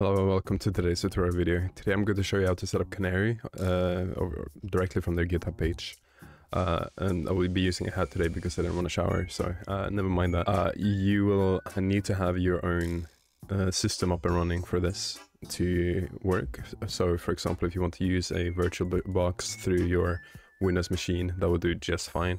Hello and welcome to today's tutorial video. Today I'm going to show you how to set up Canary uh, directly from their GitHub page. Uh, and I will be using a hat today because I didn't want to shower, so uh, never mind that. Uh, you will need to have your own uh, system up and running for this to work. So for example, if you want to use a virtual box through your Windows machine, that will do just fine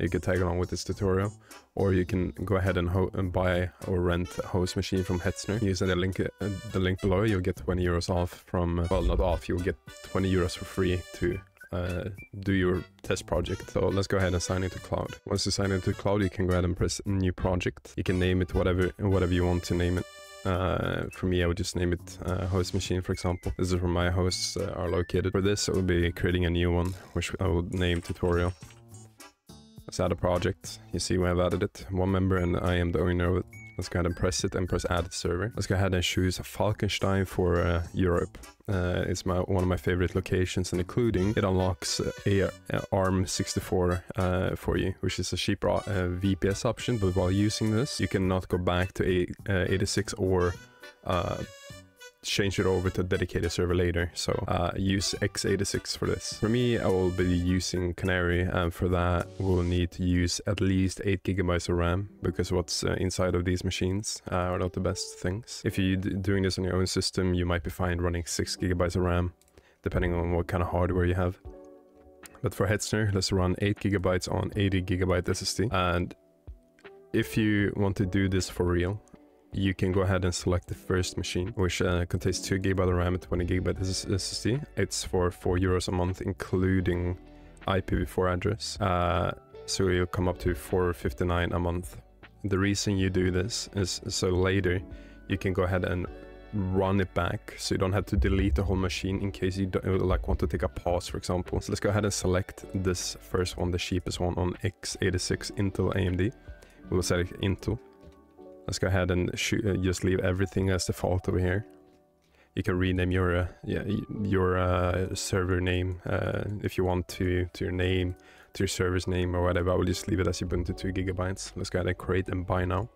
you can tag along with this tutorial or you can go ahead and, and buy or rent a host machine from Hetzner using the link uh, the link below you'll get 20 euros off from well not off you'll get 20 euros for free to uh, do your test project. So let's go ahead and sign into cloud. Once you sign into cloud, you can go ahead and press new project. You can name it whatever whatever you want to name it. Uh, for me, I would just name it uh, host machine, for example. This is where my hosts uh, are located. For this, I will be creating a new one, which I will name tutorial. Add a project. You see we have added it. One member and I am the owner of it. Let's go ahead and press it and press add server. Let's go ahead and choose Falkenstein for uh, Europe. Uh, it's my one of my favorite locations and including it unlocks a, a ARM64 uh, for you, which is a cheaper uh, VPS option. But while using this, you cannot go back to a, uh, 86 or uh, change it over to a dedicated server later. So uh, use x86 for this. For me, I will be using Canary and for that we'll need to use at least 8 gigabytes of RAM because what's uh, inside of these machines uh, are not the best things. If you're doing this on your own system, you might be fine running 6 gigabytes of RAM depending on what kind of hardware you have. But for Hetzner, let's run 8 gigabytes on 80 gigabyte SSD. And if you want to do this for real, you can go ahead and select the first machine, which uh, contains 2 GB of RAM and 20 GB SSD. It's for 4 euros a month, including IPv4 address. Uh, so you'll come up to 459 a month. The reason you do this is so later you can go ahead and run it back so you don't have to delete the whole machine in case you don't, like want to take a pause for example. So let's go ahead and select this first one, the cheapest one on x86 Intel AMD. We'll select Intel Let's go ahead and uh, just leave everything as default over here. You can rename your uh, yeah, your uh, server name uh, if you want to to your name, to your server's name or whatever. I will just leave it as Ubuntu 2 gigabytes. Let's go ahead and create and buy now.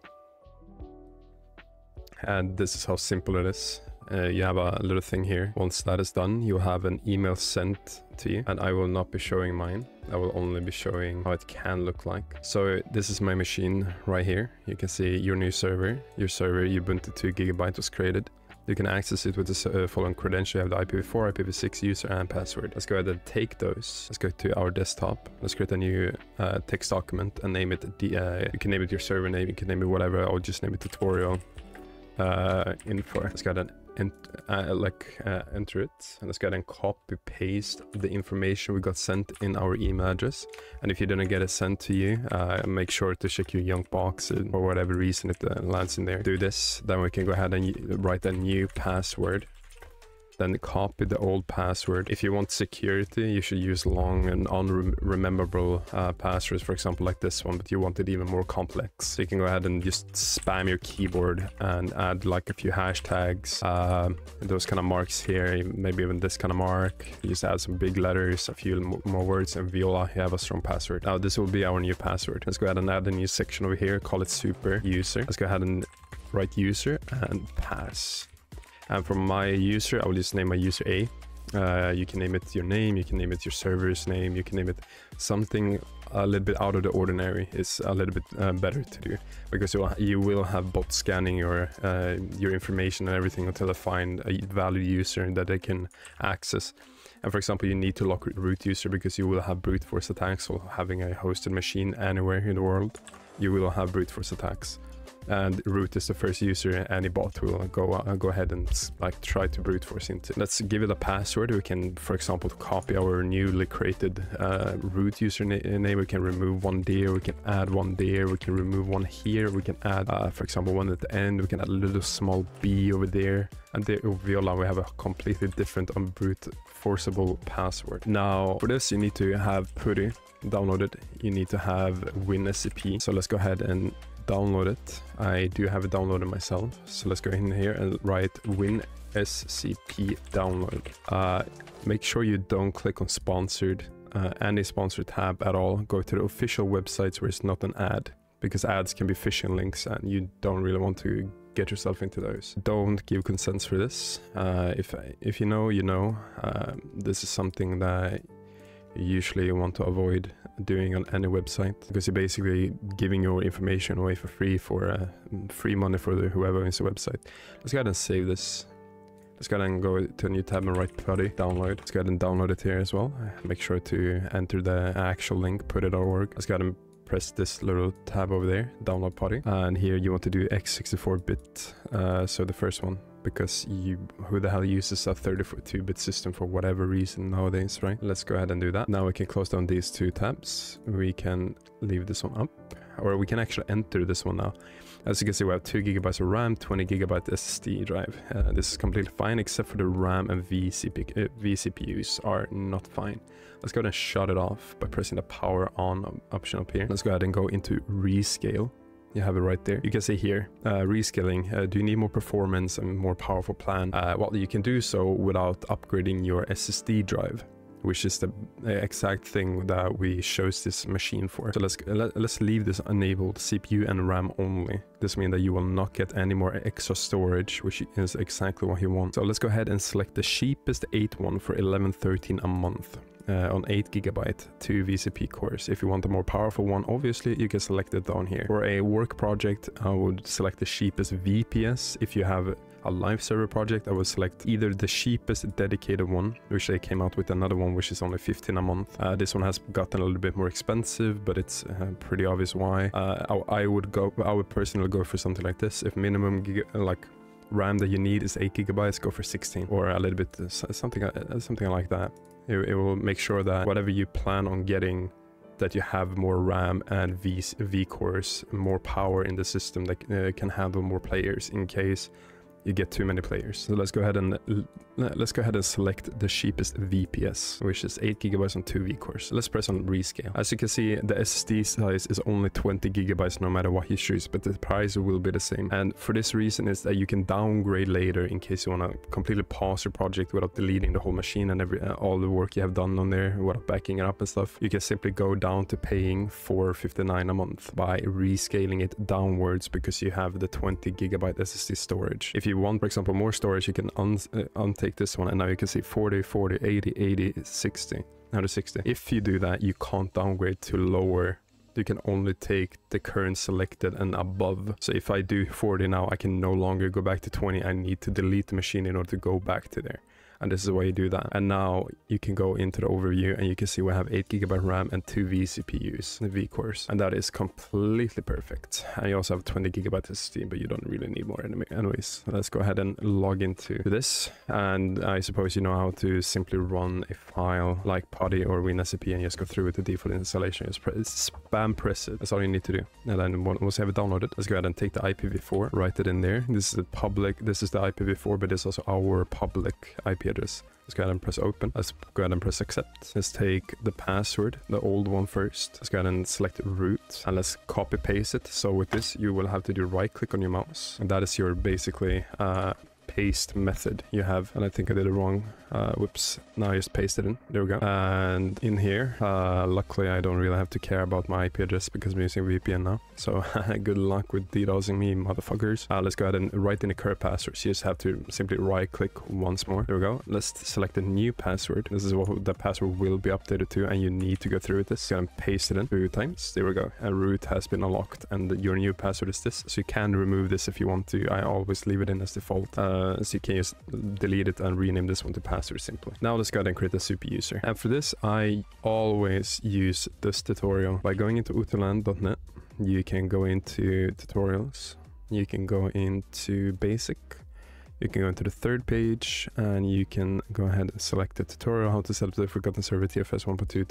And this is how simple it is. Uh, you have a little thing here. Once that is done, you'll have an email sent to you and I will not be showing mine. I will only be showing how it can look like. So this is my machine right here. You can see your new server. Your server Ubuntu 2 gigabyte was created. You can access it with the uh, following credential. You have the IPv4, IPv6 user and password. Let's go ahead and take those. Let's go to our desktop. Let's create a new uh, text document and name it. The, uh, you can name it your server name. You can name it whatever. I'll just name it tutorial uh, info. Let's go ahead and and uh, like uh, enter it. And let's go ahead and copy paste the information we got sent in our email address. And if you didn't get it sent to you uh, make sure to check your junk box for whatever reason it uh, lands in there. Do this. Then we can go ahead and write a new password then copy the old password. If you want security, you should use long and unrememberable uh, passwords, for example, like this one, but you want it even more complex. So you can go ahead and just spam your keyboard and add like a few hashtags, uh, those kind of marks here, maybe even this kind of mark. You just add some big letters, a few more words, and voila, you have a strong password. Now this will be our new password. Let's go ahead and add a new section over here, call it super user. Let's go ahead and write user and pass. And for my user, I will just name my user A. Uh, you can name it your name, you can name it your server's name, you can name it something a little bit out of the ordinary is a little bit uh, better to do because you will, have bots scanning your uh, your information and everything until they find a valid user that they can access. And for example, you need to lock root user because you will have brute force attacks or having a hosted machine anywhere in the world. You will have brute force attacks and root is the first user any bot will go uh, go ahead and like try to brute force into. Let's give it a password. We can, for example, copy our newly created uh, root username. We can remove one there. We can add one there. We can remove one here. We can add, uh, for example, one at the end. We can add a little small b over there. And there, Viola, we have a completely different unbrute forceable password. Now, for this, you need to have PuTTY downloaded. You need to have WinSCP. So let's go ahead and download it. I do have it downloaded myself. So let's go in here and write WinSCP download. Uh, make sure you don't click on sponsored, uh, any sponsored tab at all. Go to the official websites where it's not an ad because ads can be phishing links and you don't really want to get yourself into those. Don't give consents for this. Uh, if if you know, you know. Uh, this is something that you usually want to avoid doing on any website because you're basically giving your information away for free for uh, free money for the, whoever owns the website. Let's go ahead and save this. Let's go ahead and go to a new tab and right PuTTY, download. Let's go ahead and download it here as well. Make sure to enter the actual link, putty.org. Let's go ahead and press this little tab over there, download PuTTY. And here you want to do x64-bit, uh, so the first one, because you who the hell uses a 32-bit system for whatever reason nowadays, right? Let's go ahead and do that. Now we can close down these two tabs. We can leave this one up, or we can actually enter this one now. As you can see, we have 2 gigabytes of RAM, 20 gigabyte SSD drive. Uh, this is completely fine, except for the RAM and vCP, uh, vCPUs are not fine. Let's go ahead and shut it off by pressing the power on option up here. Let's go ahead and go into rescale. You have it right there. You can see here, uh, rescaling. Uh, do you need more performance and more powerful plan? Uh, well, you can do so without upgrading your SSD drive which is the exact thing that we chose this machine for. So let's let, let's leave this enabled CPU and RAM only. This means that you will not get any more extra storage, which is exactly what you want. So let's go ahead and select the cheapest 8 one for 1113 a month. Uh, on 8 gigabyte, 2 VCP cores. If you want a more powerful one, obviously you can select it down here. For a work project, I would select the cheapest VPS. If you have a live server project, I would select either the cheapest dedicated one, which they came out with another one, which is only 15 a month. Uh, this one has gotten a little bit more expensive, but it's uh, pretty obvious why. Uh, I, I, would go, I would personally go for something like this. If minimum like RAM that you need is 8 gigabytes, go for 16 or a little bit uh, something uh, something like that. It, it will make sure that whatever you plan on getting that you have more RAM and V, v cores, more power in the system that uh, can handle more players in case you get too many players. So let's go ahead and let's go ahead and select the cheapest VPS, which is 8 gigabytes on 2 V-cores. Let's press on rescale. As you can see, the SSD size is only 20 gigabytes no matter what you choose, but the price will be the same. And for this reason is that you can downgrade later in case you want to completely pause your project without deleting the whole machine and every uh, all the work you have done on there without backing it up and stuff. You can simply go down to paying 459 a month by rescaling it downwards because you have the 20 gigabyte SSD storage. If you want, for example, more storage, you can un uh, take this one and now you can see 40, 40, 80, 80, 60, 160. If you do that, you can't downgrade to lower you can only take the current selected and above. So if I do 40 now, I can no longer go back to 20. I need to delete the machine in order to go back to there and this is why you do that. And now you can go into the overview and you can see we have 8 gigabyte RAM and 2 vCPUs, the V-cores, and that is completely perfect. And you also have 20 gigabyte SSD, but you don't really need more anyway. anyways. Let's go ahead and log into this, and I suppose you know how to simply run a file like PuTTY or WinSCP and just go through with the default installation. Just press, spam press it. That's all you need to do. And then once you have it downloaded, let's go ahead and take the IPv4, write it in there. This is the public, this is the IPv4, but it's also our public IP address. Let's go ahead and press open. Let's go ahead and press accept. Let's take the password, the old one first. Let's go ahead and select root and let's copy paste it. So with this, you will have to do right click on your mouse. And that is your basically uh, paste method you have. And I think I did it wrong. Uh, whoops. Now I just paste it in. There we go. And in here, uh, luckily I don't really have to care about my IP address because I'm using VPN now. So good luck with DDoSing me, motherfuckers. Uh, let's go ahead and write in the current password. So you just have to simply right click once more. There we go. Let's select a new password. This is what the password will be updated to and you need to go through with this. Go and paste it in two times. There we go. A root has been unlocked and your new password is this. So you can remove this if you want to. I always leave it in as default. Uh, Uh, so you can just delete it and rename this one to password simply. Now let's go ahead and create a super user. And for this, I always use this tutorial by going into otland.net you can go into tutorials, you can go into basic, you can go into the third page and you can go ahead and select the tutorial how to set up the Forgotten Server TFS 1.2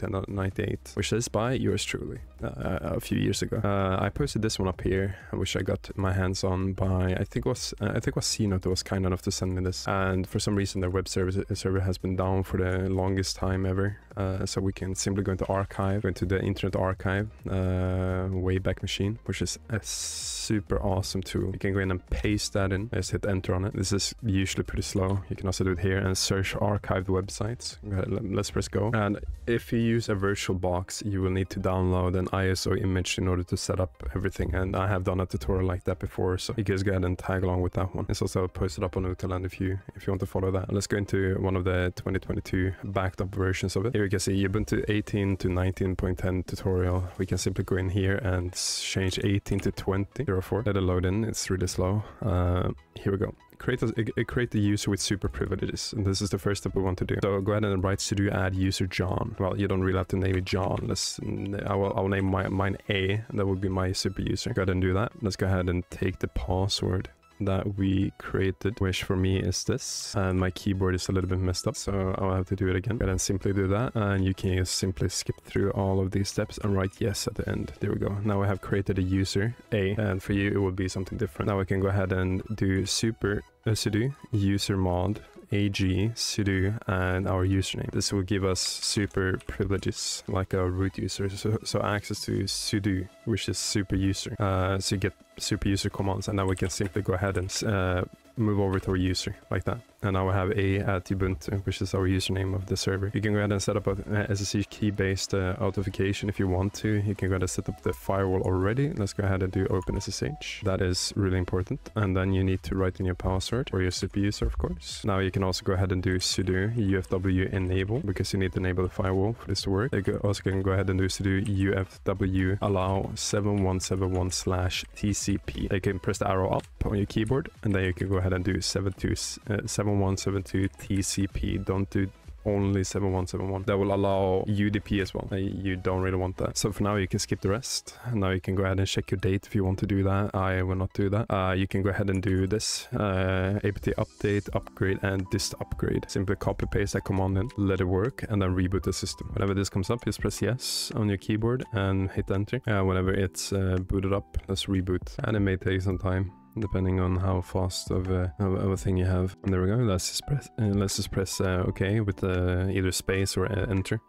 which is by yours truly uh, a few years ago. Uh, I posted this one up here, which I got my hands on by I think was uh, I think was Znote that was kind enough to send me this, and for some reason their web server server has been down for the longest time ever. Uh, so we can simply go into archive, go into the Internet Archive, uh, Wayback Machine, which is a super awesome tool. You can go in and paste that in. Just hit enter on it. This is usually pretty slow. You can also do it here and search archived websites. Let's press go. And if you use a virtual box, you will need to download an ISO image in order to set up everything. And I have done a tutorial like that before, so you guys go ahead and tag along with that one. It's also posted up on OTLand if you if you want to follow that. Let's go into one of the 2022 backed up versions of it. Here you can see Ubuntu 18 to 19.10 tutorial. We can simply go in here and change 18 to 20. 04. Let it load in. It's really slow. Uh, here we go create a, uh, uh, create the user with super privileges and this is the first step we want to do so go ahead and write sudo add user john well you don't really have to name it john let's mm, i will, I will name my, mine a that would be my super user go ahead and do that let's go ahead and take the password that we created, which for me is this. And my keyboard is a little bit messed up, so I'll have to do it again. And then simply do that. And you can just simply skip through all of these steps and write yes at the end. There we go. Now I have created a user A, and for you it will be something different. Now we can go ahead and do super uh, sudo user mod ag sudo and our username. This will give us super privileges like a root user. So, so access to sudo, which is super user. Uh, so you get super user commands and now we can simply go ahead and uh, move over to our user like that. And now we have a at Ubuntu, which is our username of the server. You can go ahead and set up a SSH key-based uh, authentication if you want to. You can go ahead and set up the firewall already. Let's go ahead and do OpenSSH. That is really important. And then you need to write in your password or your super user, of course. Now you can also go ahead and do sudo ufw enable because you need to enable the firewall for this to work. You also can go ahead and do sudo ufw allow 7171 slash TCP. You can press the arrow up on your keyboard and then you can go ahead and do 72, uh, 7172 TCP. Don't do only 7171. That will allow UDP as well. You don't really want that. So for now, you can skip the rest. Now you can go ahead and check your date if you want to do that. I will not do that. Uh, you can go ahead and do this. Uh, apt update, upgrade, and dist upgrade. Simply copy paste that command in, let it work, and then reboot the system. Whenever this comes up, just press yes on your keyboard and hit enter. Uh, whenever it's uh, booted up, let's reboot. And it may take some time depending on how fast of a, of a thing you have. And there we go. Let's just press, uh, let's just press uh, OK with uh, either space or uh, enter.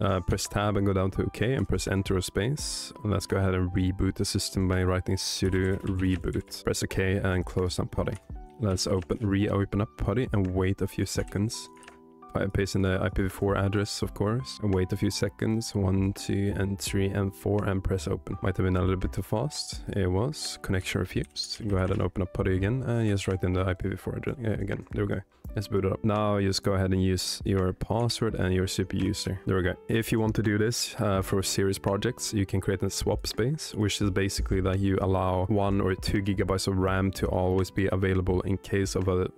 Uh, press tab and go down to OK and press enter or space. Let's go ahead and reboot the system by writing sudo reboot. Press OK and close down PuTTY. Let's open reopen up PuTTY and wait a few seconds paste in the IPv4 address, of course, and wait a few seconds, one, two, and three, and four, and press open. Might have been a little bit too fast. It was. Connection refused. Go ahead and open up PuTTY again, and just write in the IPv4 address again. There we go. Let's boot it up. Now just go ahead and use your password and your super user. There we go. If you want to do this uh, for serious projects, you can create a swap space, which is basically that you allow one or two gigabytes of RAM to always be available in case of a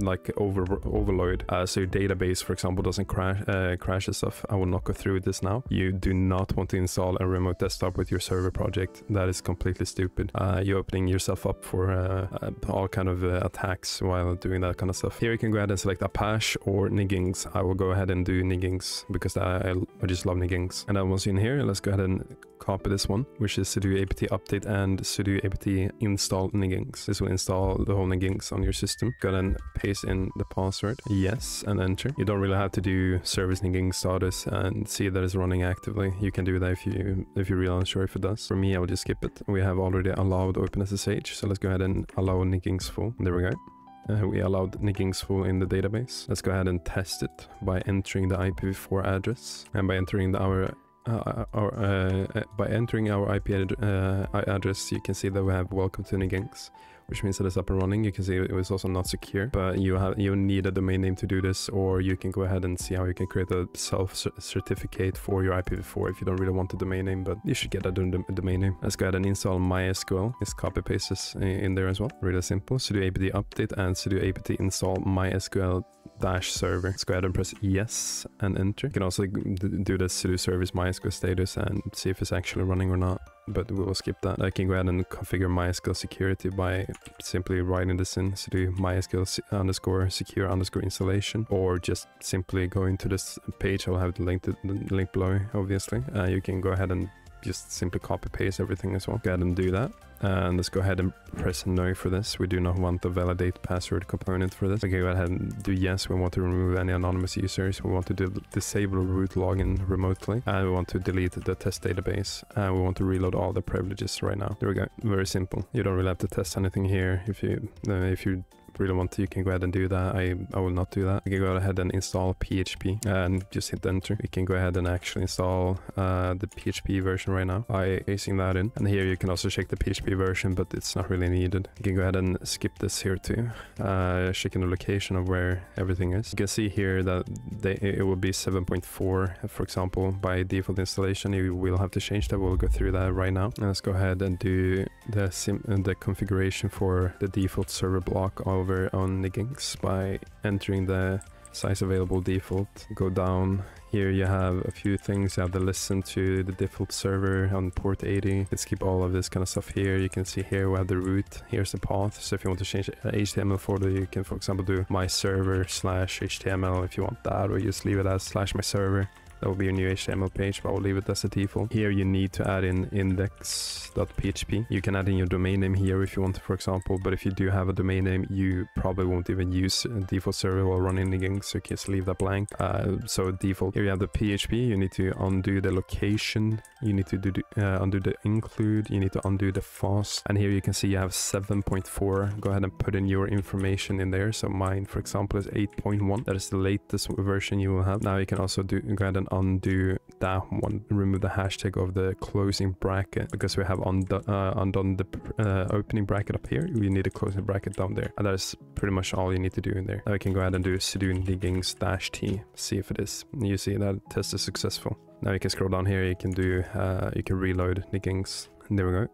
like over overload. Uh, so your database, for example, doesn't crash uh, crash and stuff. I will not go through this now. You do not want to install a remote desktop with your server project. That is completely stupid. Uh, you're opening yourself up for uh, uh, all kind of attacks while doing that kind of stuff. Here you can go ahead and select Apache or Nginx. I will go ahead and do Nginx because I, I just love Nginx. And then once in here, let's go ahead and copy this one, which is sudo apt update and sudo apt install Nginx. This will install the whole Nginx on your system. Go ahead and paste in the password, yes, and enter. You don't really have to do service Nginx status and see that it's running actively. You can do that if you if you're really unsure if it does. For me, I will just skip it. We have already allowed OpenSSH, so let's go ahead and allow Nginx full. There we go. Uh, we allowed Nginx full in the database. Let's go ahead and test it by entering the IPv4 address and by entering the, our uh, our, uh, uh, by entering our IP ad uh, address, you can see that we have welcome to Nginx which means that it's up and running. You can see it was also not secure, but you have you need a domain name to do this, or you can go ahead and see how you can create a self certificate for your IPv4 if you don't really want the domain name, but you should get a domain name. Let's go ahead and install MySQL. Just copy paste this in there as well. Really simple. sudo apt update and sudo apt install MySQL dash server. Let's go ahead and press yes and enter. You can also do the sudo service MySQL status and see if it's actually running or not but we will skip that. I can go ahead and configure MySQL security by simply writing this in sudo MySQL underscore secure underscore installation, or just simply going to this page. I'll have the link, to, the link below, obviously. Uh, you can go ahead and just simply copy paste everything as well. Go ahead and do that. And let's go ahead and press no for this. We do not want the validate password component for this. Okay, go ahead and do yes. We want to remove any anonymous users. We want to disable root login remotely. And we want to delete the test database. And we want to reload all the privileges right now. There we go. Very simple. You don't really have to test anything here. If you uh, if you really want to, you can go ahead and do that. I, I will not do that. You can go ahead and install PHP and just hit enter. You can go ahead and actually install uh, the PHP version right now by pasting that in. And here you can also check the PHP version, but it's not really needed. You can go ahead and skip this here too, uh, checking the location of where everything is. You can see here that they, it will be 7.4, for example, by default installation. You will have to change that. We'll go through that right now. And let's go ahead and do the, sim the configuration for the default server block over over on Nginx by entering the sites-available default. Go down. Here you have a few things. You have to listen to the default server on port 80. Let's keep all of this kind of stuff here. You can see here we have the root. Here's the path. So if you want to change HTML folder, you can, for example, do my server slash HTML if you want that, or just leave it as slash my server. That will be your new HTML page, but I'll leave it as a default. Here you need to add in index.php. You can add in your domain name here if you want, for example, but if you do have a domain name, you probably won't even use a default server while running Nginx, so just leave that blank. Uh, so default, here you have the PHP, you need to undo the location, you need to do the, uh, undo the include, you need to undo the FOSS, and here you can see you have 7.4. Go ahead and put in your information in there. So mine, for example, is 8.1. That is the latest version you will have. Now you can also do go ahead and undo that one, remove the hashtag of the closing bracket because we have uh, undone the uh, opening bracket up here. We need a closing bracket down there. And that is pretty much all you need to do in there. Now we can go ahead and do sudo nginx dash t, see if it is. You see that test is successful. Now you can scroll down here, you can do, uh, you can reload nginx. And there we go.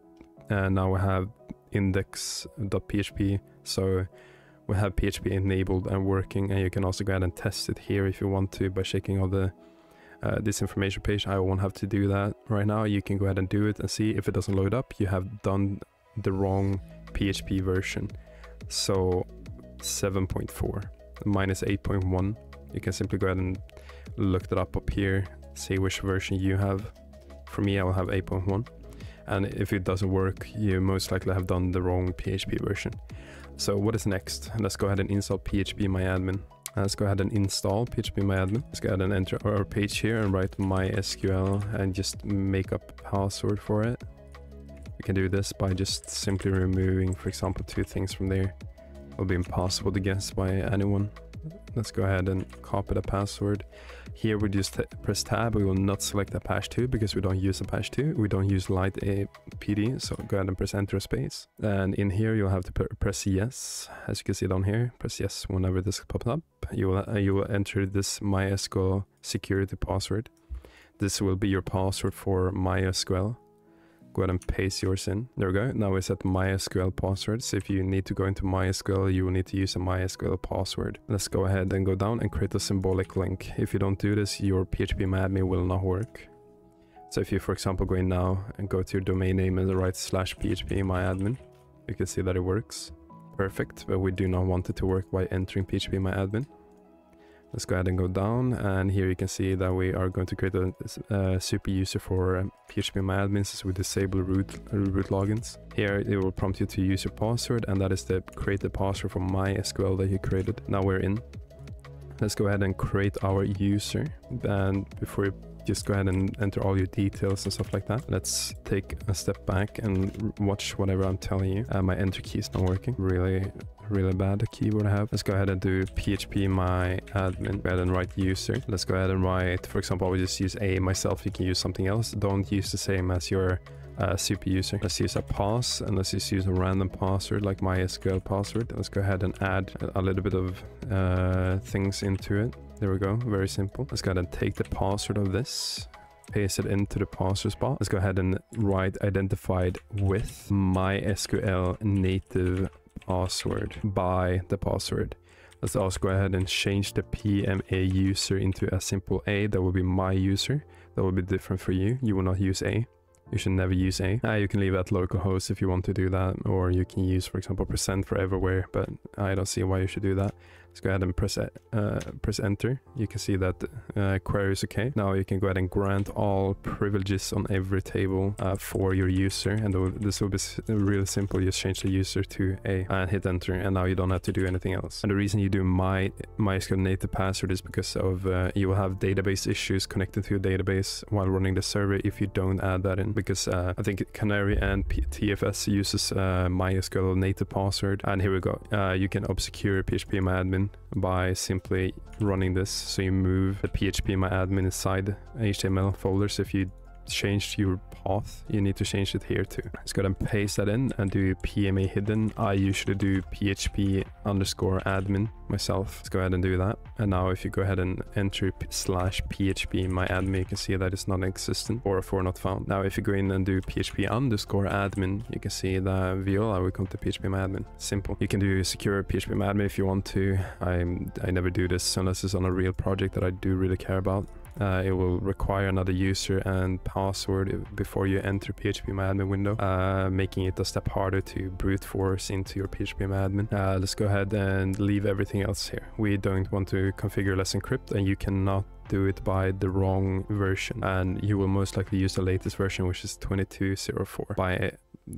And now we have index.php. So we have PHP enabled and working and you can also go ahead and test it here if you want to by checking all the uh, this information page. I won't have to do that right now. You can go ahead and do it and see if it doesn't load up. You have done the wrong PHP version. So 7.4 minus 8.1. You can simply go ahead and look that up up here, see which version you have. For me, I will have 8.1. And if it doesn't work, you most likely have done the wrong PHP version. So what is next? Let's go ahead and install PHP MyAdmin. Uh, Uh, let's go ahead and install PHP phpMyAdmin. Let's go ahead and enter our page here and write MySQL and just make up a password for it. We can do this by just simply removing, for example, two things from there. It'll be impossible to guess by anyone. Let's go ahead and copy the password. Here we just press tab. We will not select Apache 2 because we don't use Apache 2. We don't use lighttpd. So go ahead and press enter space. And in here you'll have to press yes. As you can see down here, press yes whenever this pops up. You will, uh, you will enter this MySQL security password. This will be your password for MySQL go ahead and paste yours in. There we go. Now we set MySQL passwords. If you need to go into MySQL, you will need to use a MySQL password. Let's go ahead and go down and create a symbolic link. If you don't do this, your PHP PHPMyAdmin will not work. So if you, for example, go in now and go to your domain name and write slash PHPMyAdmin, you can see that it works. Perfect, but we do not want it to work by entering PHPMyAdmin. Let's go ahead and go down and here you can see that we are going to create a, a super user for um, PHPMyAdmin since we disable root, root logins. Here it will prompt you to use your password and that is the create the password for MySQL that you created. Now we're in. Let's go ahead and create our user and before you just go ahead and enter all your details and stuff like that. Let's take a step back and watch whatever I'm telling you. Uh, my enter key is not working. Really really bad keyboard I have. Let's go ahead and do php my admin. Go ahead and write user. Let's go ahead and write, for example, I will just use a myself. You can use something else. Don't use the same as your uh, super user. Let's use a pass and let's just use a random password like MySQL password. Let's go ahead and add a little bit of uh, things into it. There we go. Very simple. Let's go ahead and take the password of this paste it into the password spot. Let's go ahead and write identified with MySQL native password by the password. Let's also go ahead and change the PMA user into a simple A. That will be my user. That will be different for you. You will not use A. You should never use A. Uh, you can leave at localhost if you want to do that, or you can use, for example, percent for everywhere, but I don't see why you should do that. Let's go ahead and press uh, press enter. You can see that uh, query is okay. Now you can go ahead and grant all privileges on every table uh, for your user, and this will be really simple. You just change the user to A and hit enter, and now you don't have to do anything else. And the reason you do my MySQL native password is because of uh, you will have database issues connected to your database while running the server if you don't add that in. Because uh, I think Canary and P TFS uses uh, MySQL native password, and here we go. You can obscure By simply running this. So you move the PHP my admin inside HTML folders if you changed your path, you need to change it here too. Let's go and paste that in and do PMA hidden. I usually do PHP underscore admin myself. Let's go ahead and do that. And now if you go ahead and enter slash PHP my admin, you can see that it's not existent or for not found. Now if you go in and do PHP underscore admin, you can see the Viola will come to PHP my admin. Simple. You can do secure PHP my admin if you want to. I'm, I never do this unless it's on a real project that I do really care about. Uh, it will require another user and password before you enter PHPMyAdmin window, uh, making it a step harder to brute force into your PHPMyAdmin. Uh, let's go ahead and leave everything else here. We don't want to configure Let's Encrypt and you cannot do it by the wrong version and you will most likely use the latest version which is 2204 by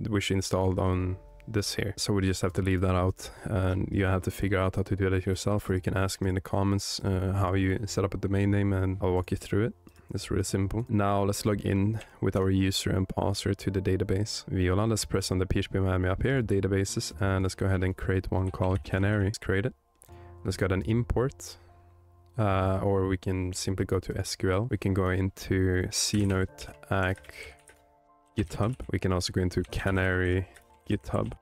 which installed on this here. So we just have to leave that out and you have to figure out how to do that yourself or you can ask me in the comments uh, how you set up a domain name and I'll walk you through it. It's really simple. Now let's log in with our user and password to the database. Viola, let's press on the phpMyAdmin up here, databases, and let's go ahead and create one called Canary. Let's create it. Let's go and import. Uh, or we can simply go to SQL. We can go into Znote GitHub. We can also go into Canary GitHub.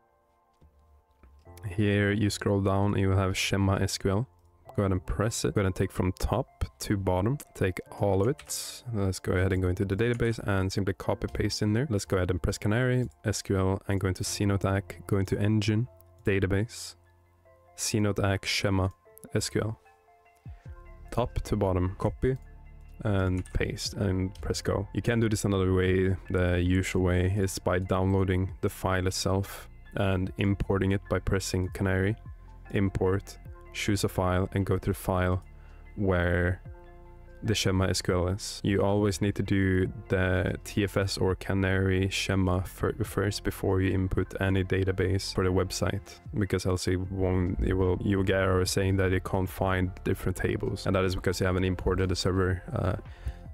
Here you scroll down and you will have schema SQL. Go ahead and press it. Go ahead and take from top to bottom. Take all of it. Let's go ahead and go into the database and simply copy paste in there. Let's go ahead and press Canary, SQL, and go into Znote go into Engine, Database, Znote schema SQL. Top to bottom, copy, and paste and press go. You can do this another way. The usual way is by downloading the file itself and importing it by pressing canary, import, choose a file and go to file where the schema SQL is. You always need to do the TFS or Canary schema first before you input any database for the website because else it won't, it will, you will get error saying that it can't find different tables and that is because you haven't imported the server uh,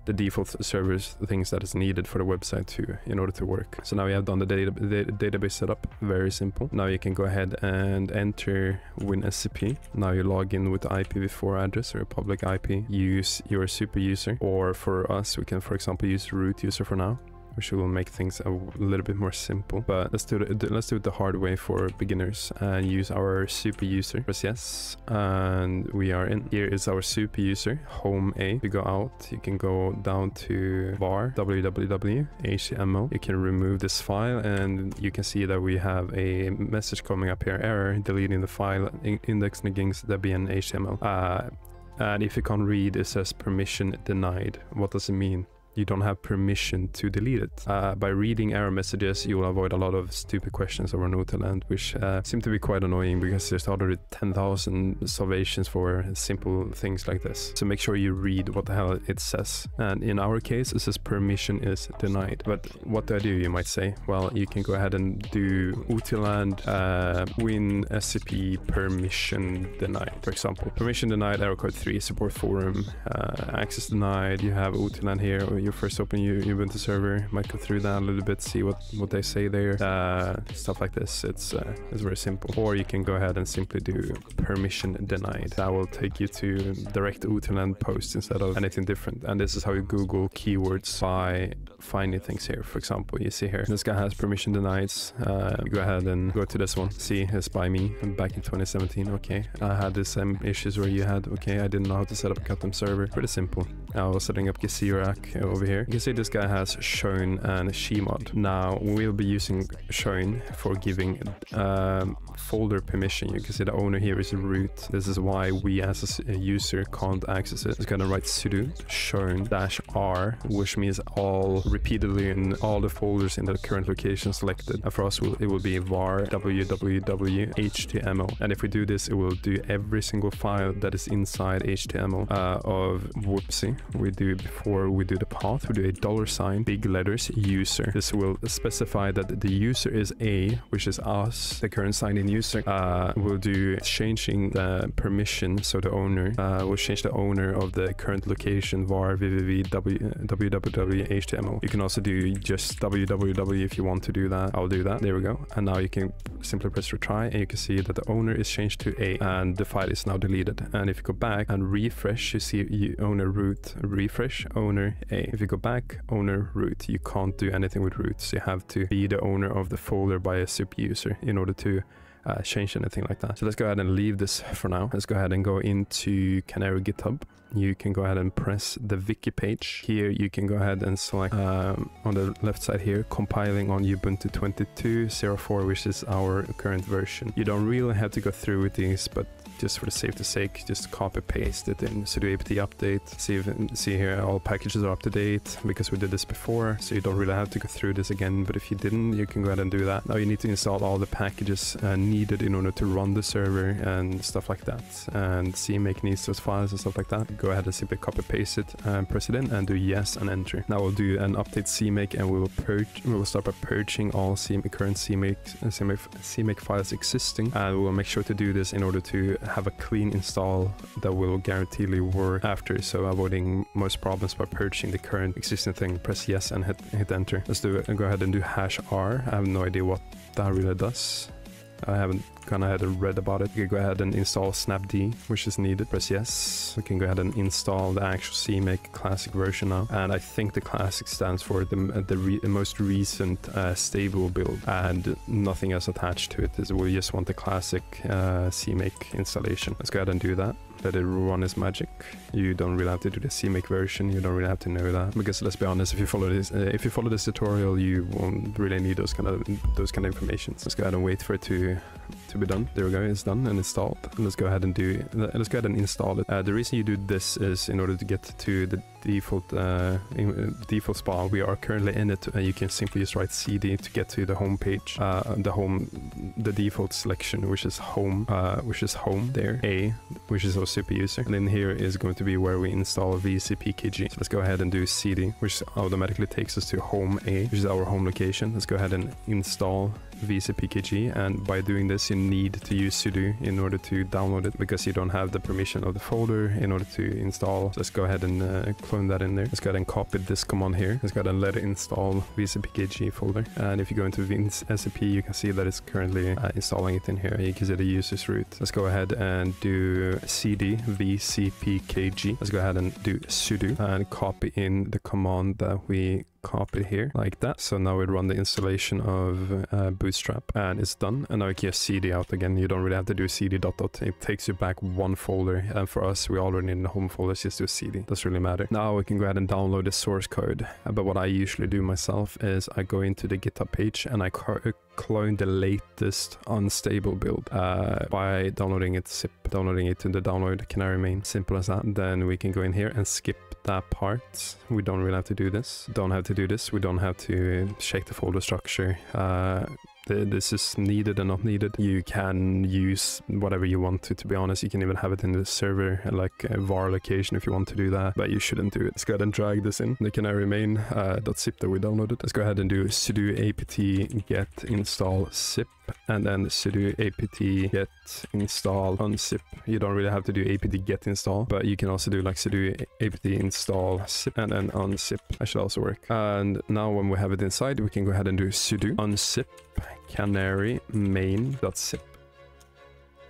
the default servers, the things that is needed for the website to in order to work. So now we have done the, data, database setup, very simple. Now you can go ahead and enter WinSCP. Now you log in with IPv4 address or a public IP, use your super user, or for us, we can for example use root user for now which will make things a little bit more simple. But let's do it. Let's do it the hard way for beginners and use our super user. Press yes, and we are in. Here is our super user. Home A. You go out. You can go down to var www html. You can remove this file, and you can see that we have a message coming up here. Error. Deleting the file. Index against the BN HTML. Uh, and if you can't read, it says permission denied. What does it mean? You don't have permission to delete it. Uh, by reading error messages, you will avoid a lot of stupid questions over Nautilus, which uh, seem to be quite annoying because there's already 10,000 salvations for simple things like this. So make sure you read what the hell it says. And in our case, it says permission is denied. But what do I do, you might say? Well, you can go ahead and do OTLand uh, win SCP permission denied, for example. Permission denied, error code 3, support forum, uh, access denied, you have OTLand here, you first open your Ubuntu server, might go through that a little bit, see what, what they say there, uh, stuff like this. It's, uh, it's very simple. Or you can go ahead and simply do permission denied. That will take you to direct OTLand post instead of anything different. And this is how you Google keywords by finding things here. For example, you see here, this guy has permission denied. Uh, go ahead and go to this one. See, it's by me back in 2017. Okay, I had the same issues where you had. Okay, I didn't know how to set up a custom server. Pretty simple. I was setting up Gesior AAC over here. You can see this guy has chown and chmod. Now we'll be using chown for giving um, folder permission. You can see the owner here is root. This is why we as a user can't access it. It's gonna write sudo chown dash R, which means all repeatedly in all the folders in the current location selected. And for us, it will be var www html. And if we do this, it will do every single file that is inside HTML uh, of whoopsie. We do before we do the path, we do a dollar sign, big letters, user. This will specify that the user is A, which is us, the current signed in user. Uh, we'll do changing the permission, so the owner, uh, will change the owner of the current location var www www.html. You can also do just www if you want to do that. I'll do that. There we go. And now you can simply press retry and you can see that the owner is changed to A and the file is now deleted. And if you go back and refresh, you see you owner root, refresh, owner A. If you go back, owner root, you can't do anything with roots. You have to be the owner of the folder by a zip user in order to uh, change anything like that. So let's go ahead and leave this for now. Let's go ahead and go into Canary GitHub. You can go ahead and press the wiki page. Here you can go ahead and select um, on the left side here, compiling on Ubuntu 22.04, which is our current version. You don't really have to go through with these, but just for the safety sake, just copy paste it in sudo apt update. See if see here all packages are up to date because we did this before, so you don't really have to go through this again. But if you didn't, you can go ahead and do that. Now you need to install all the packages uh, needed in order to run the server and stuff like that. And CMake needs those files and stuff like that. Go ahead and simply copy paste it and press it in and do yes and enter. Now we'll do an update CMake and we will purge. We will start by purging all CMake, current CMake, CMake CMake files existing, and we will make sure to do this in order to have a clean install that will guaranteedly work after, so avoiding most problems by purging the current existing thing. Press yes and hit, hit enter. Let's do it and go ahead and do hash r. I have no idea what that really does. I haven't gone ahead and read about it. You can go ahead and install snapd, which is needed. Press yes. We can go ahead and install the actual CMake classic version now. And I think the classic stands for the, the, re most recent uh, stable build and nothing else attached to it. We just want the classic uh, CMake installation. Let's go ahead and do that it run its magic. You don't really have to do the CMake version. You don't really have to know that because let's be honest, if you follow this, uh, if you follow this tutorial, you won't really need those kind of those kind of information. Let's go ahead and wait for it to to be done. There we go, it's done and installed. And let's go ahead and do, let's go ahead and install it. Uh, the reason you do this is in order to get to the default uh, uh, default spot. We are currently in it, and you can simply just write cd to get to the home page, uh, the home, the default selection, which is home, uh, which is home there, A, which is our super user, and then here is going to be where we install vcpkg. So let's go ahead and do cd, which automatically takes us to home A, which is our home location. Let's go ahead and install vcpkg, and by doing this, you need to use sudo in order to download it because you don't have the permission of the folder in order to install. Let's go ahead and uh, clone that in there. Let's go ahead and copy this command here. Let's go ahead and let it install vcpkg folder. And if you go into SCP, you can see that it's currently uh, installing it in here. You can see the user's root. Let's go ahead and do cd vcpkg. Let's go ahead and do sudo and copy in the command that we copy here like that. So now we run the installation of uh, Bootstrap and it's done. And now we can cd out again. You don't really have to do cd dot dot. It takes you back one folder. And for us, we already in the home folder, just do cd. Doesn't really matter. Now we can go ahead and download the source code. But what I usually do myself is I go into the GitHub page and I clone the latest unstable build uh, by downloading it zip, downloading it to the download canary main. Simple as that. Then we can go in here and skip that part. We don't really have to do this. Don't have to do this. We don't have to shake the folder structure. Uh, this is needed and not needed. You can use whatever you want to, to be honest. You can even have it in the server, like var location if you want to do that, but you shouldn't do it. Let's go ahead and drag this in. The canary main uh, .zip that we downloaded. Let's go ahead and do sudo apt get install zip and then sudo apt get install unzip. You don't really have to do apt get install, but you can also do like sudo apt install zip and then unzip. That should also work. And now when we have it inside, we can go ahead and do sudo unzip canary main.zip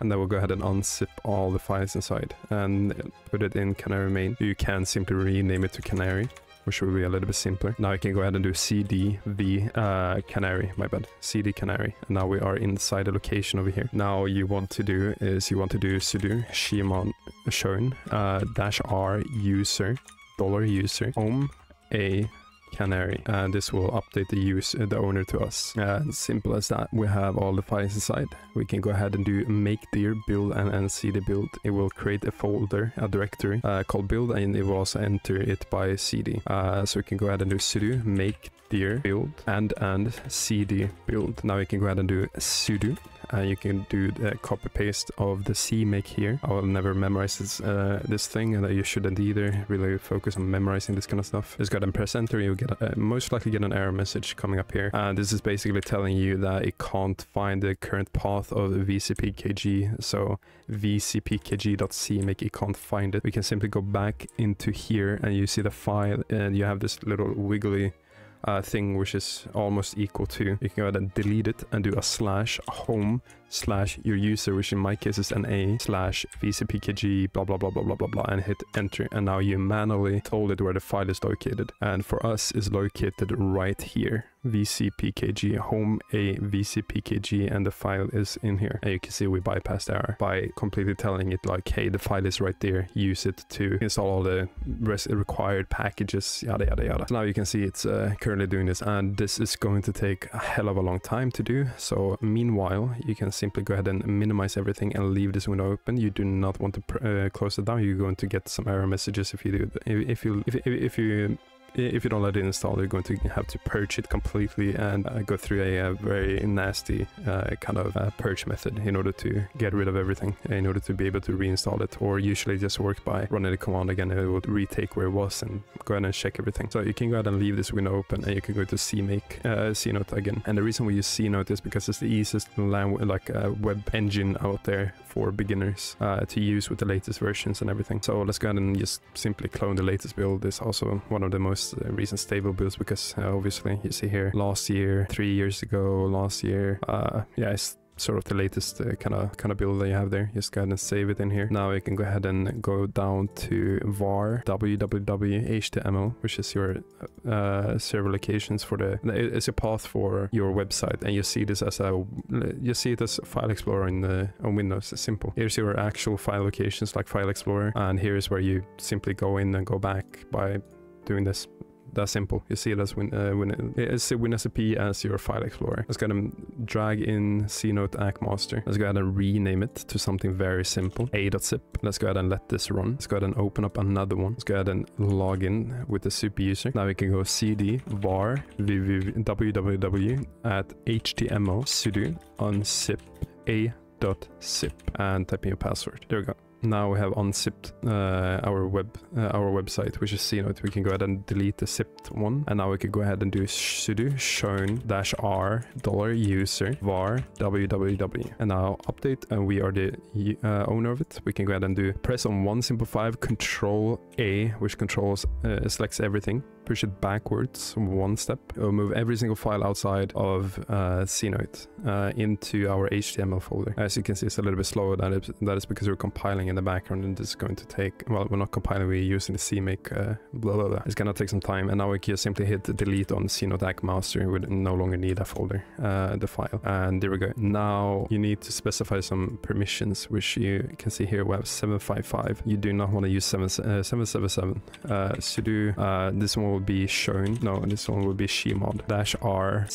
and then we'll go ahead and unzip all the files inside and put it in canary main. You can simply rename it to canary which will be a little bit simpler. Now I can go ahead and do cd v uh, canary, my bad, cd canary. And now we are inside the location over here. Now you want to do is you want to do sudo shimon chown uh, dash r user dollar user home a canary and this will update the use uh, the owner to us. And simple as that. We have all the files inside. We can go ahead and do make dir build and, and cd build. It will create a folder a directory uh, called build and it will also enter it by cd uh, so we can go ahead and do sudo make dir build and and cd build. Now we can go ahead and do sudo uh, you can do the copy paste of the CMake here. I will never memorize this uh, this thing, and you shouldn't either. Really focus on memorizing this kind of stuff. Just go ahead and press enter. You'll get uh, most likely get an error message coming up here. And this is basically telling you that it can't find the current path of VCPKG. So vcpkg.cmake, it can't find it. We can simply go back into here, and you see the file, and you have this little wiggly uh, thing which is almost equal to. You can go ahead and delete it and do a slash home slash your user, which in my case is NA slash vcpkg blah blah blah blah blah blah blah and hit enter and now you manually told it where the file is located and for us is located right here vcpkg home a vcpkg and the file is in here. And you can see we bypassed error by completely telling it like hey the file is right there use it to install all the rest required packages yada yada yada. So now you can see it's uh, currently doing this and this is going to take a hell of a long time to do. So meanwhile you can simply go ahead and minimize everything and leave this window open. You do not want to uh, close it down. You're going to get some error messages if you do if you if, if you if you don't let it install, you're going to have to purge it completely and uh, go through a, a very nasty uh, kind of uh, purge method in order to get rid of everything, in order to be able to reinstall it, or usually just work by running the command again. It will retake where it was and go ahead and check everything. So you can go ahead and leave this window open, and you can go to CMake uh, Znote again. And the reason we use Znote is because it's the easiest like uh, web engine out there for beginners uh, to use with the latest versions and everything. So let's go ahead and just simply clone the latest build. It's also one of the most uh, recent stable builds because uh, obviously you see here last year, three years ago, last year, uh, yeah, it's sort of the latest kind of kind of build that you have there. Just go ahead and save it in here. Now you can go ahead and go down to var www html, which is your uh, server locations for the it's a path for your website, and you see this as a you see it as File Explorer in the on Windows. It's simple. Here's your actual file locations like File Explorer, and here is where you simply go in and go back by doing this that simple. You see it as win, uh, win, it's WinSCP as your file explorer. Let's go ahead and drag in Znote AAC-master. Let's go ahead and rename it to something very simple. A.zip. Let's go ahead and let this run. Let's go ahead and open up another one. Let's go ahead and log in with the super user. Now we can go cd var www at html sudo unzip a.zip and type in your password. There we go now we have unzipped uh, our web uh, our website which is Znote we can go ahead and delete the zipped one. And now we can go ahead and do sudo chown dash r dollar user var www. And now update and we are the uh, owner of it. We can go ahead and do press on one simple five control a which controls uh, selects everything push it backwards one step. It will move every single file outside of uh, Znote uh, into our HTML folder. As you can see, it's a little bit slower. That is, that is because we're compiling in the background and is going to take, well, we're not compiling, we're using the CMake, uh, blah, blah, blah. It's going to take some time. And now we can simply hit delete on Znote master. We no longer need that folder, uh, the file. And there we go. Now you need to specify some permissions, which you can see here. We have 755. You do not want to use 7, uh, 777. Uh, sudo, uh, this one will be chown. No, this one will be chmod dash r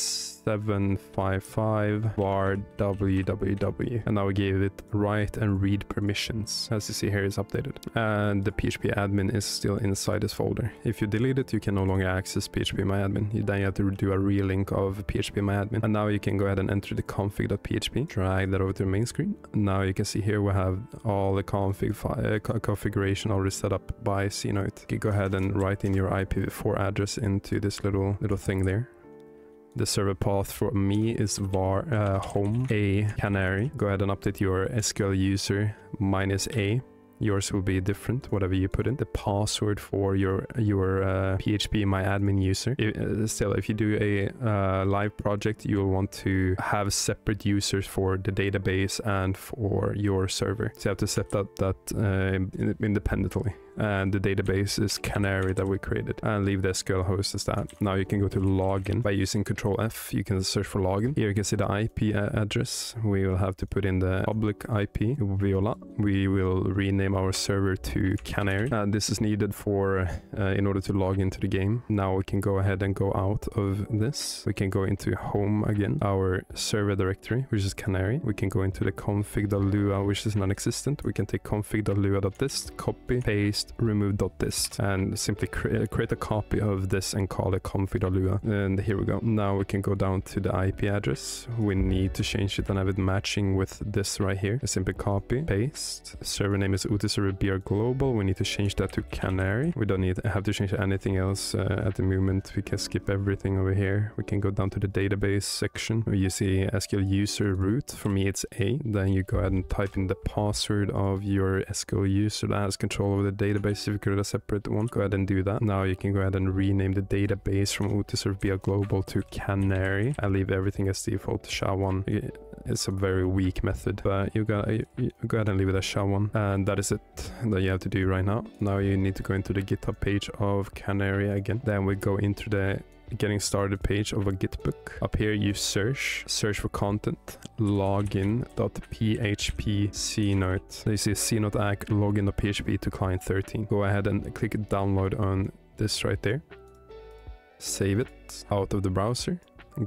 755 var www and now we gave it write and read permissions. As you see here is updated. And the php admin is still inside this folder. If you delete it you can no longer access phpMyAdmin you then you have to do a relink of php myadmin and now you can go ahead and enter the config.php drag that over to the main screen. Now you can see here we have all the config uh, configuration already set up by Znote you can go ahead and write in your ipv4 address into this little little thing there the server path for me is var uh, home a canary. Go ahead and update your SQL user minus a. Yours will be different whatever you put in. The password for your your uh, phpMyAdmin user. If, uh, still if you do a uh, live project you'll want to have separate users for the database and for your server. So you have to set that that uh, independently and the database is canary that we created and leave the SQL host as that. Now you can go to login by using control F. You can search for login. Here you can see the IP address. We will have to put in the public IP Viola. We will rename our server to Canary. Uh, this is needed for uh, in order to log into the game. Now we can go ahead and go out of this. We can go into home again, our server directory, which is Canary. We can go into the config.lua, which is non-existent. We can take config.lua.dist, copy, paste, remove.dist, and simply cre create a copy of this and call it config.lua. And here we go. Now we can go down to the IP address. We need to change it and have it matching with this right here. A simple copy, paste. Server name is OTServBR-Global. We need to change that to Canary. We don't need have to change anything else uh, at the moment. We can skip everything over here. We can go down to the database section where you see SQL user root. For me, it's A. Then you go ahead and type in the password of your SQL user that has control over the database. If you create a separate one, go ahead and do that. Now you can go ahead and rename the database from OTServBR-Global to Canary. I leave everything as default SHA-1 it's a very weak method, but you got you, you go ahead and leave it as SHA-1. And that is it that you have to do right now. Now you need to go into the GitHub page of Canary again. Then we go into the getting started page of a GitBook. Up here you search, search for content, login.php Znote. So you Znote AAC login.php to client 13. Go ahead and click download on this right there. Save it out of the browser.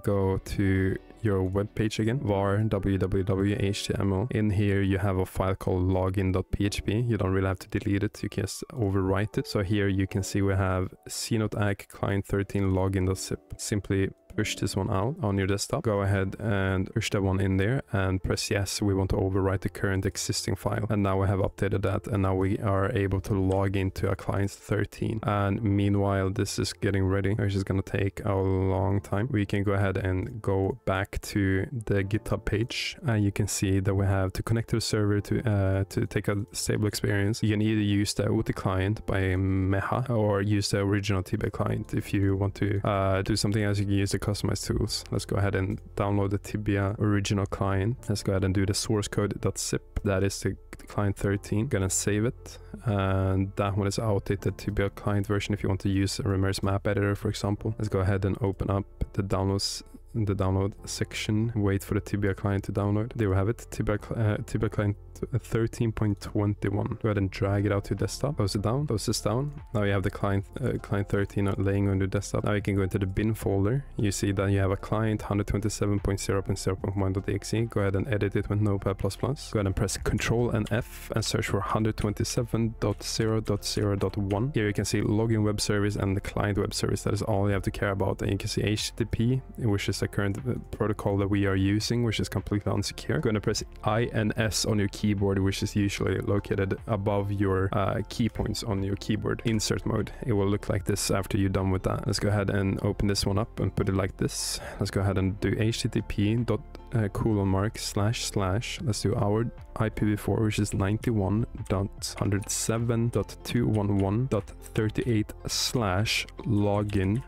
Go to your web page again, var www.html. In here, you have a file called login.php. You don't really have to delete it. You can just overwrite it. So here you can see we have Znote client 13 login.zip. Simply push this one out on your desktop. Go ahead and push that one in there and press yes. We want to overwrite the current existing file. And now we have updated that and now we are able to log into a client 13. And meanwhile, this is getting ready, which is going to take a long time. We can go ahead and go back to the GitHub page and you can see that we have to connect to the server to uh, to take a stable experience. You can either use the client by Mehah or use the original Tibia client. If you want to uh, do something else, you can use the customized tools. Let's go ahead and download the Tibia original client. Let's go ahead and do the source code.zip. That is the client 13. Gonna save it. And that one is outdated Tibia client version if you want to use a Remere's map editor, for example. Let's go ahead and open up the downloads in the download section. Wait for the Tibia client to download. There we have it. Tibia, uh, Tibia client 13.21. Go ahead and drag it out to desktop. Close it down. Close this down. Now you have the client uh, client 13 laying on your desktop. Now you can go into the bin folder. You see that you have a client 127.0.0.1.exe. Go ahead and edit it with Notepad++. Go ahead and press Control and F and search for 127.0.0.1. Here you can see login web service and the client web service. That is all you have to care about. And you can see HTTP, which is the current uh, protocol that we are using, which is completely unsecure. Go ahead and press INS on your keyboard, which is usually located above your uh, key points on your keyboard. Insert mode. It will look like this after you're done with that. Let's go ahead and open this one up and put it like this. Let's go ahead and do HTTP dot uh, colon mark slash slash. Let's do our IPv4, which is 91.107.211.38 slash login.php.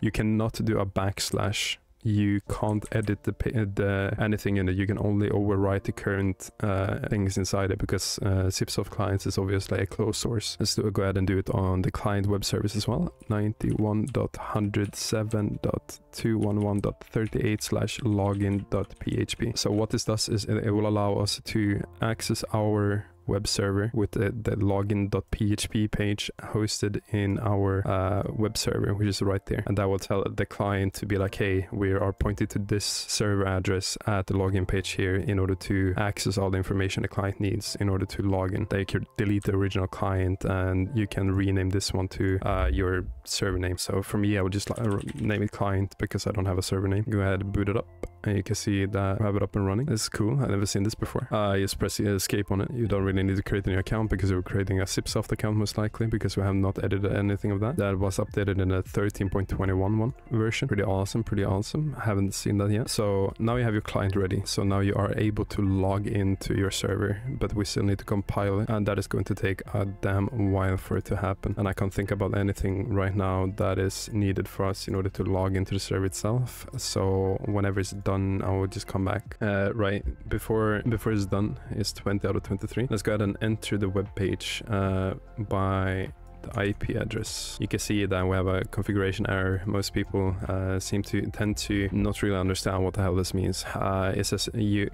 You cannot do a backslash you can't edit the, the anything in it. You can only overwrite the current uh, things inside it because uh, CipSoft clients is obviously a closed source. Let's do, go ahead and do it on the client web service as well. 91.107.211.38 slash login.php. So what this does is it, it will allow us to access our web server with the, the login.php page hosted in our uh, web server, which is right there. And that will tell the client to be like, hey, we are pointed to this server address at the login page here in order to access all the information the client needs in order to log in. They can delete the original client and you can rename this one to uh, your server name. So for me, I would just name it client because I don't have a server name. Go ahead and boot it up and you can see that I have it up and running. This is cool. I've never seen this before. Uh, just press escape on it. You don't really need to create a new account because we're creating a CipSoft account most likely because we have not edited anything of that. That was updated in a 13.21 one version. Pretty awesome, pretty awesome. I haven't seen that yet. So now you have your client ready. So now you are able to log into your server, but we still need to compile it and that is going to take a damn while for it to happen. And I can't think about anything right now that is needed for us in order to log into the server itself. So whenever it's done, I will just come back. Uh, right, before before it's done, it's 20 out of 23. Let's go ahead and enter the web page uh, by the IP address. You can see that we have a configuration error. Most people uh, seem to tend to not really understand what the hell this means. Uh, it says you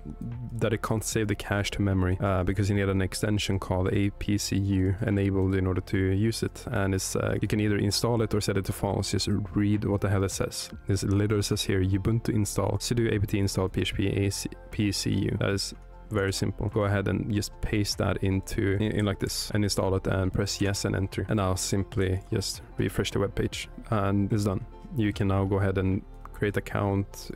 that it can't save the cache to memory uh, because you need an extension called APCU enabled in order to use it. And it's uh, you can either install it or set it to false. Just read what the hell it says. This literally says here Ubuntu install sudo apt install php APCU. That is very simple. Go ahead and just paste that into in, in, like this and install it and press yes and enter. And I'll simply just refresh the web page and it's done. You can now go ahead and create account,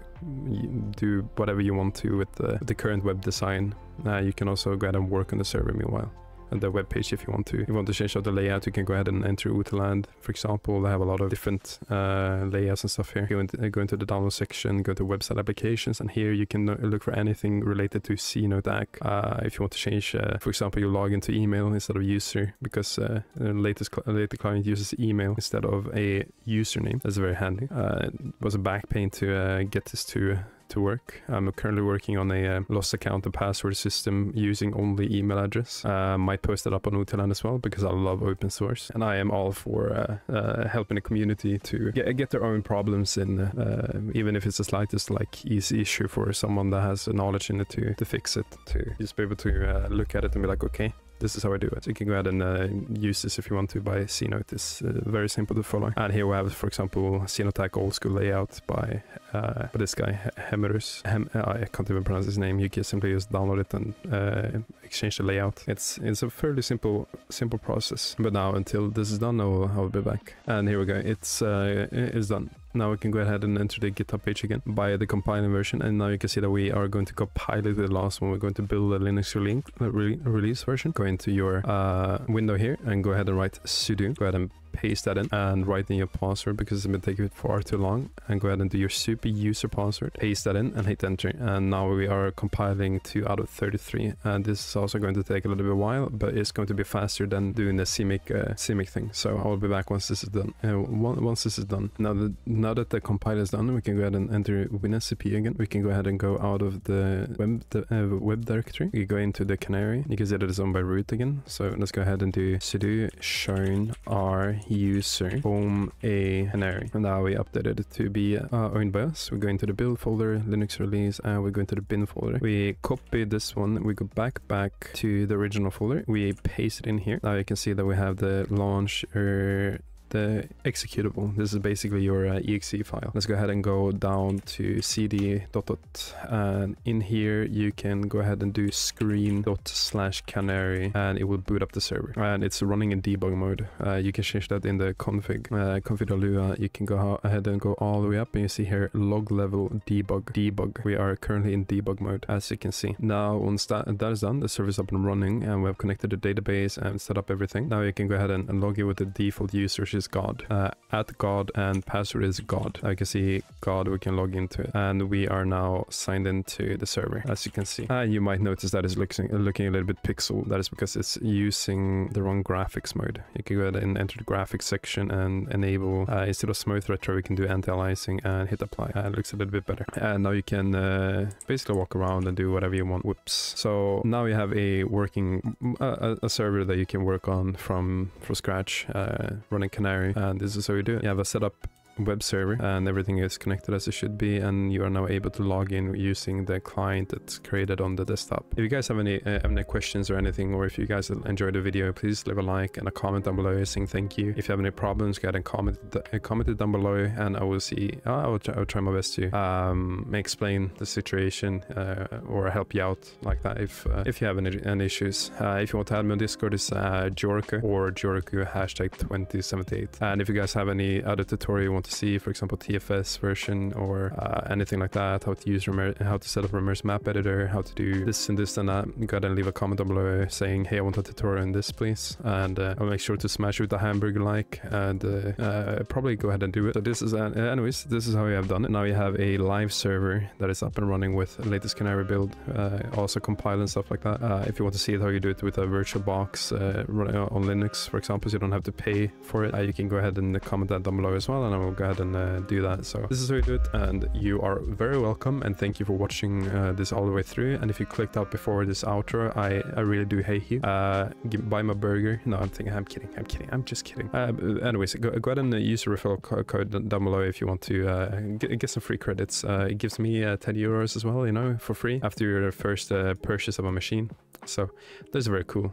do whatever you want to with the, the current web design. Uh, you can also go ahead and work on the server meanwhile the web page if you want to. If you want to change out the layout, you can go ahead and enter OTLand. For example, they have a lot of different uh, layouts and stuff here. Uh, go into the download section, go to website applications, and here you can look for anything related to ZnoteAAC. Uh, if you want to change, uh, for example, you log into email instead of user because uh, the latest cl later client uses email instead of a username. That's very handy. Uh, it was a back pain to get this to to work. I'm currently working on a uh, lost account and password system using only email address. Uh, might post it up on OTLand as well because I love open source and I am all for uh, uh helping the community to get, get their own problems in, uh, even if it's the slightest like easy issue for someone that has knowledge in it to, to fix it, to just be able to uh, look at it and be like, okay, this is how I do it. You can go ahead and uh, use this if you want to by Znote. It's uh, very simple to follow. And here we have, for example, ZnoteAAC old school layout by, uh, by this guy, Hemerus. Hem uh, I can't even pronounce his name. You can simply just download it and uh, exchange the layout. It's it's a fairly simple simple process. But now until this is done, I'll, I'll be back. And here we go. It's uh, it's done. Now we can go ahead and enter the GitHub page again by the compiling version. And now you can see that we are going to compile it the last one. We're going to build a Linux release version. Go into your uh, window here and go ahead and write sudo. Go ahead and paste that in and write in your password because it's been taking far too long and go ahead and do your super user password paste that in and hit enter and now we are compiling 2 out of 33 and this is also going to take a little bit while but it's going to be faster than doing the CMake uh, CMake thing so I'll be back once this is done uh, once this is done now that now that the compile is done we can go ahead and enter WinSCP again we can go ahead and go out of the web the, uh, web directory we go into the canary you can see that it's owned by root again so let's go ahead and do sudo chown r user home a canary. And now we updated it to be uh, owned by us. We go into the build folder, Linux release, and we go into the bin folder. We copy this one, we go back back to the original folder. We paste it in here. Now you can see that we have the launcher the executable. This is basically your uh, exe file. Let's go ahead and go down to cd dot dot and in here you can go ahead and do screen dot slash canary and it will boot up the server and it's running in debug mode. Uh, you can change that in the config uh, config.lua. You can go ahead and go all the way up and you see here log level debug debug. We are currently in debug mode as you can see. Now once that, that is done, the server is up and running and we have connected the database and set up everything. Now you can go ahead and, and log in with the default user is God. Uh, at God and password is God. I can see God, we can log into it. And we are now signed into the server, as you can see. Uh, you might notice that it's looking, looking a little bit pixel. That is because it's using the wrong graphics mode. You can go ahead and enter the graphics section and enable, uh, instead of smooth retro, we can do anti-aliasing and hit apply. Uh, it looks a little bit better. And now you can uh, basically walk around and do whatever you want. Whoops. So now you have a working, uh, a server that you can work on from, from scratch, uh, running And this is how you do it. You have a setup web server and everything is connected as it should be and you are now able to log in using the client that's created on the desktop. If you guys have any, uh, any questions or anything or if you guys enjoyed the video please leave a like and a comment down below saying thank you. If you have any problems go ahead and comment, uh, comment it down below and I will see, uh, I, will try, I will try my best to um, explain the situation uh, or help you out like that if uh, if you have any, any issues. If you want to add me on Discord it's uh, Jorku or Jorku hashtag 2078 and if you guys have any other tutorial you want to see, for example, TFS version or uh, anything like that, how to use how to set up Remere's map editor, how to do this and this and that, go ahead and leave a comment down below saying, hey, I want a tutorial on this, please. And uh, I'll make sure to smash with the hamburger like and uh, uh, probably go ahead and do it. So this is, uh, anyways, this is how we have done it. Now we have a live server that is up and running with the latest Canary build, uh, also compile and stuff like that. if you want to see it, how you do it with a virtual box running on Linux, for example, so you don't have to pay for it, you can go ahead and comment that down below as well, and I will go ahead and uh, do that. So this is how you do it, and you are very welcome. And thank you for watching uh, this all the way through. And if you clicked out before this outro, I, I really do hate you. Uh, give, buy my burger. No, I'm thinking. I'm kidding. I'm kidding. I'm just kidding. Uh, anyways, go, go ahead and uh, use the referral co- code down below if you want to uh, get, get some free credits. It gives me uh, 10 euros as well, you know, for free after your first purchase of a machine. So that's very cool.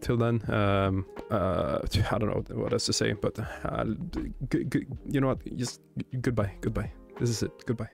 Till then, um, I don't know what else to say, but you know what? Just goodbye, goodbye. This is it. Goodbye.